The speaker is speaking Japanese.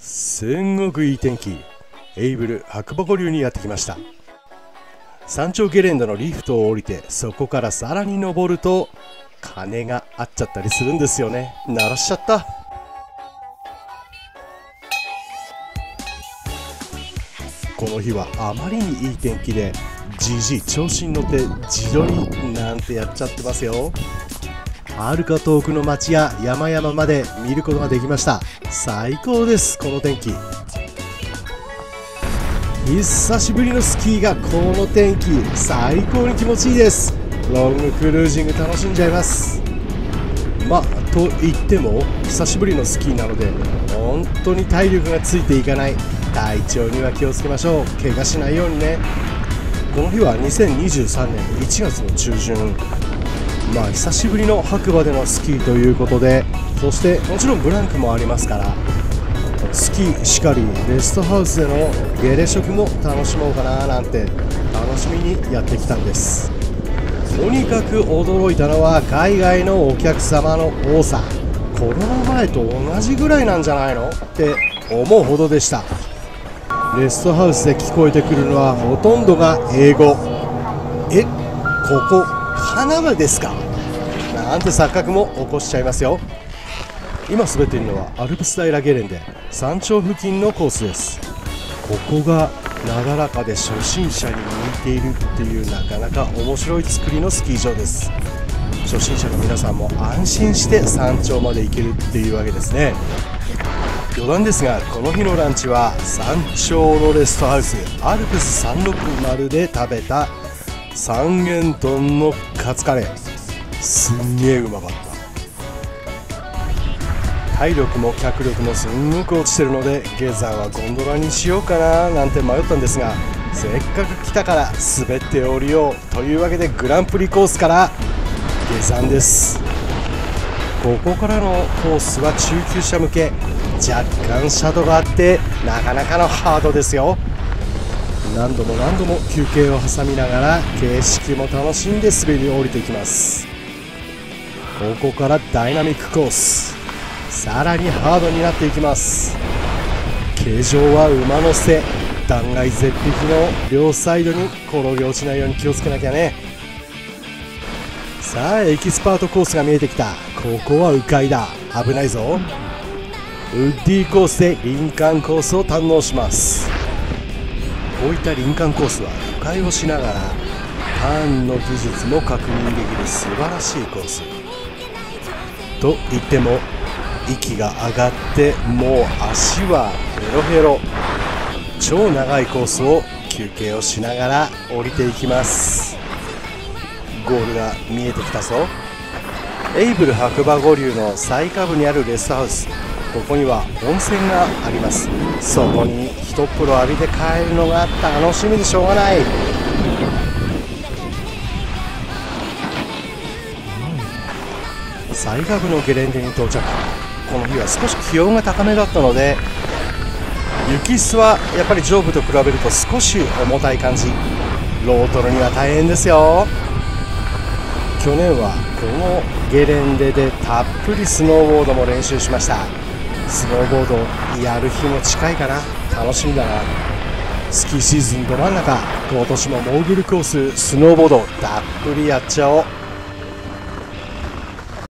すんごくいい天気。エイブル白馬湖流にやってきました。山頂ゲレンデのリフトを降りてそこからさらに登ると鐘が合っちゃったりするんですよね。鳴らしちゃった。この日はあまりにいい天気でじじい調子に乗って自撮りなんてやっちゃってますよ。はるか遠くの町や山々まで見ることができました。最高ですこの天気。久しぶりのスキーがこの天気。最高に気持ちいいです。ロングクルージング楽しんじゃいます。まあと言っても久しぶりのスキーなので本当に体力がついていかない。体調には気をつけましょう。怪我しないようにね。この日は2023年1月の中旬。まあ久しぶりの白馬でのスキーということでそしてもちろんブランクもありますからスキーしかりレストハウスでのゲレ食も楽しもうかななんて楽しみにやってきたんです。とにかく驚いたのは海外のお客様の多さ。コロナ前と同じぐらいなんじゃないのって思うほどでした。レストハウスで聞こえてくるのはほとんどが英語。えここカナダですか。なんて錯覚も起こしちゃいますよ。今滑っているのはアルプス平ゲレンデ山頂付近のコースです。ここがなだらかで初心者に向いているっていうなかなか面白い作りのスキー場です。初心者の皆さんも安心して山頂まで行けるっていうわけですね。余談ですがこの日のランチは山頂のレストハウスアルプス360で食べた三元豚のカツカレー。すんげえうまかった。体力も脚力もすんごく落ちてるので下山はゴンドラにしようかななんて迷ったんですがせっかく来たから滑って降りようというわけでグランプリコースから下山です。ここからのコースは中級者向け若干斜度があってなかなかのハードですよ。何度も何度も休憩を挟みながら景色も楽しんで滑り降りていきます。ここからダイナミックコース。さらにハードになっていきます。形状は馬の背。断崖絶壁の両サイドに転げ落ちないように気をつけなきゃね。さあエキスパートコースが見えてきた。ここは迂回だ。危ないぞ。ウッディコースで林間コースを堪能します。こういった林間コースは迂回をしながらターンの技術も確認できる素晴らしいコース。と言っても息が上がってもう足はヘロヘロ。超長いコースを休憩をしながら降りていきます。ゴールが見えてきたぞ。エイブル白馬五流の最下部にあるレストハウス。ここには温泉があります。そこに一風呂浴びて帰るのが楽しみでしょうがない。最下部のゲレンデに到着。この日は少し気温が高めだったので雪質はやっぱり上部と比べると少し重たい感じ。ロートルには大変ですよ。去年はこのゲレンデでたっぷりスノーボードも練習しました。スノーボードやる日も近いかな。楽しみだな。スキーシーズンど真ん中。今年もモーグルコーススノーボードたっぷりやっちゃおう。